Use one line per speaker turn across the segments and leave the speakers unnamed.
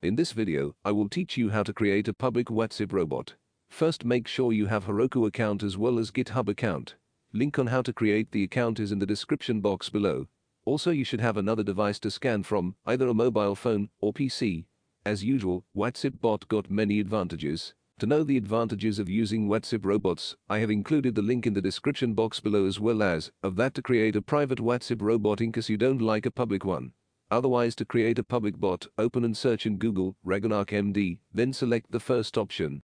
In this video, I will teach you how to create a public WhatsApp robot. First make sure you have Heroku account as well as GitHub account. Link on how to create the account is in the description box below. Also you should have another device to scan from, either a mobile phone or PC. As usual, WhatsApp bot got many advantages. To know the advantages of using WhatsApp robots, I have included the link in the description box below as well as of that to create a private WhatsApp robot in case you don't like a public one. Otherwise to create a public bot, open and search in Google, Raganork MD, then select the first option.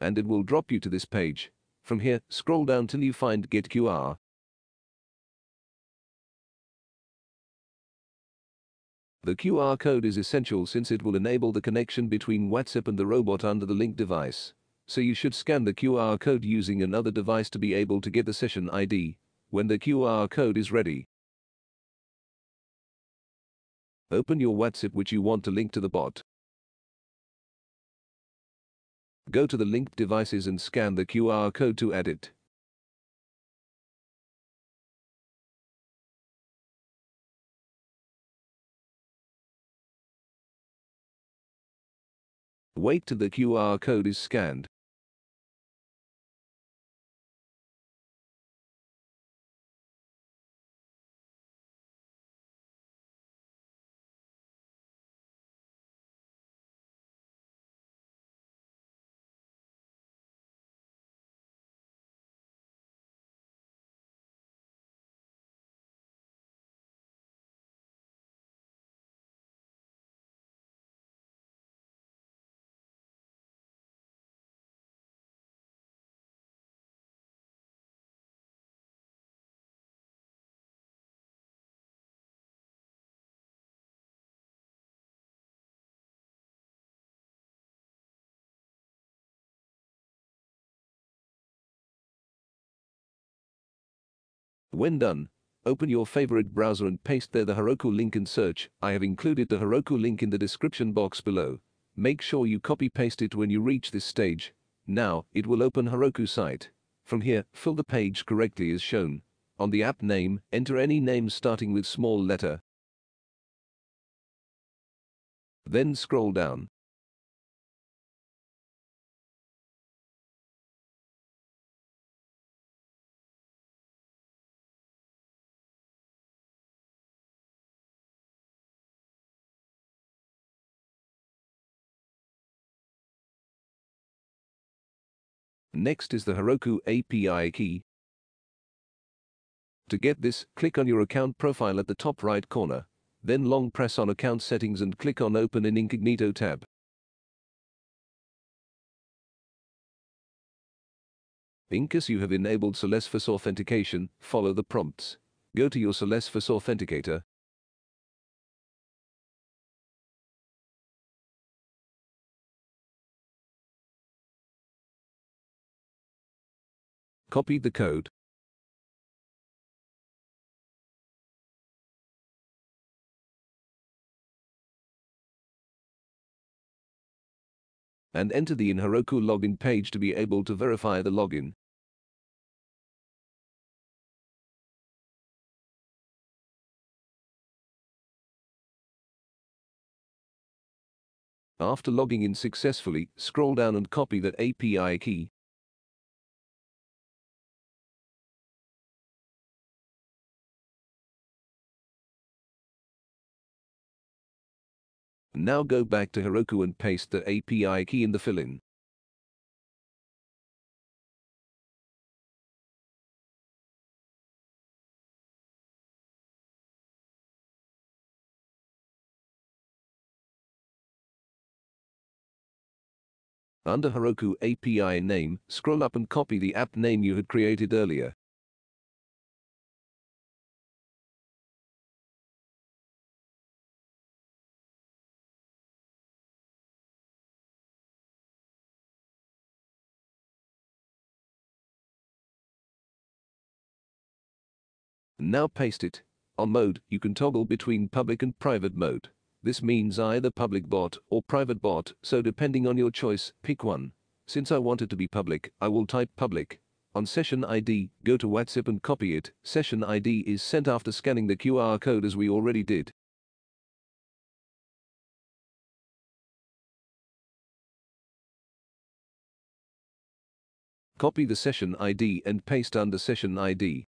And it will drop you to this page. From here, scroll down till you find Get QR. The QR code is essential since it will enable the connection between WhatsApp and the robot under the link device. So you should scan the QR code using another device to be able to get the session ID when the QR code is ready. Open your WhatsApp which you want to link to the bot. Go to the linked devices and scan the QR code to add it. Wait till the QR code is scanned. When done, open your favorite browser and paste there the Heroku link and search. I have included the Heroku link in the description box below. Make sure you copy paste it when you reach this stage. Now, it will open Heroku site. From here, fill the page correctly as shown. On the app name, enter any name starting with small letter. Then scroll down. Next is the Heroku API key. To get this, click on your account profile at the top right corner. Then long press on account settings and click on open in incognito tab. In case you have enabled Salesforce authentication, follow the prompts. Go to your Salesforce authenticator, Copy the code. And enter the in Heroku login page to be able to verify the login. After logging in successfully, scroll down and copy that API key. Now go back to Heroku and paste the API key in the fill-in. Under Heroku API name, scroll up and copy the app name you had created earlier. Now paste it. On mode, you can toggle between public and private mode. This means either public bot or private bot, so depending on your choice, pick one. Since I want it to be public, I will type public. On session ID, go to WhatsApp and copy it. Session ID is sent after scanning the QR code as we already did. Copy the session ID and paste under session ID.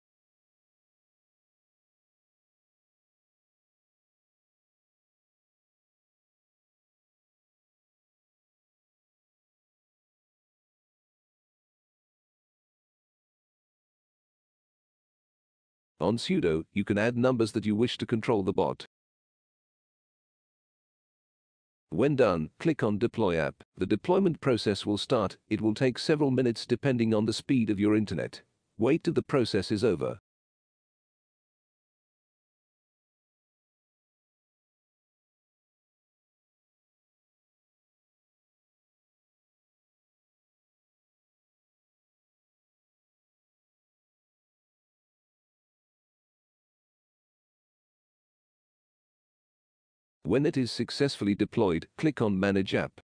On sudo, you can add numbers that you wish to control the bot. When done, click on Deploy app. The deployment process will start. It will take several minutes depending on the speed of your internet. Wait till the process is over. When it is successfully deployed, click on Manage App.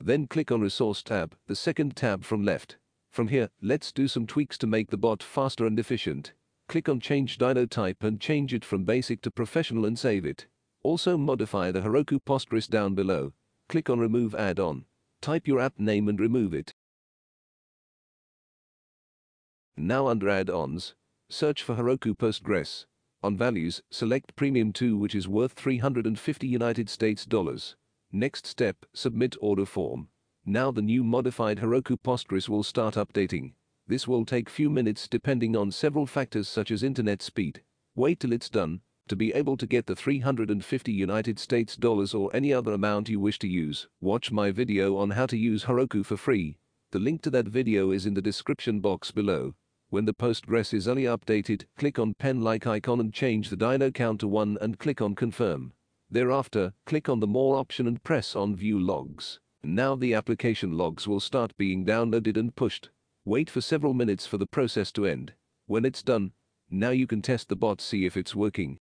Then click on Resource tab, the second tab from left. From here, let's do some tweaks to make the bot faster and efficient. Click on Change Dyno Type and change it from Basic to Professional and save it. Also modify the Heroku Postgres down below. Click on Remove Add-on. Type your app name and remove it. Now under Add-ons, search for Heroku Postgres. On values, select Premium 2 which is worth 350 United States dollars. Next step, submit order form. Now the new modified Heroku Postgres will start updating. This will take few minutes depending on several factors such as internet speed. Wait till it's done to be able to get the 350 United States dollars or any other amount you wish to use. Watch my video on how to use Heroku for free. The link to that video is in the description box below. When the Postgres is only updated, click on pen-like icon and change the dyno count to 1 and click on confirm. Thereafter, click on the More option and press on View Logs. Now the application logs will start being downloaded and pushed. Wait for several minutes for the process to end. When it's done, now you can test the bot see if it's working.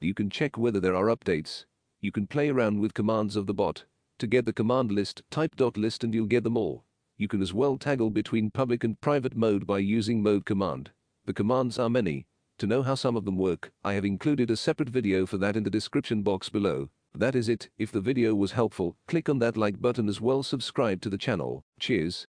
You can check whether there are updates. You can play around with commands of the bot. To get the command list, type .list and you'll get them all. You can as well toggle between public and private mode by using mode command. The commands are many. To know how some of them work, I have included a separate video for that in the description box below. That is it, if the video was helpful, click on that like button as well subscribe to the channel. Cheers.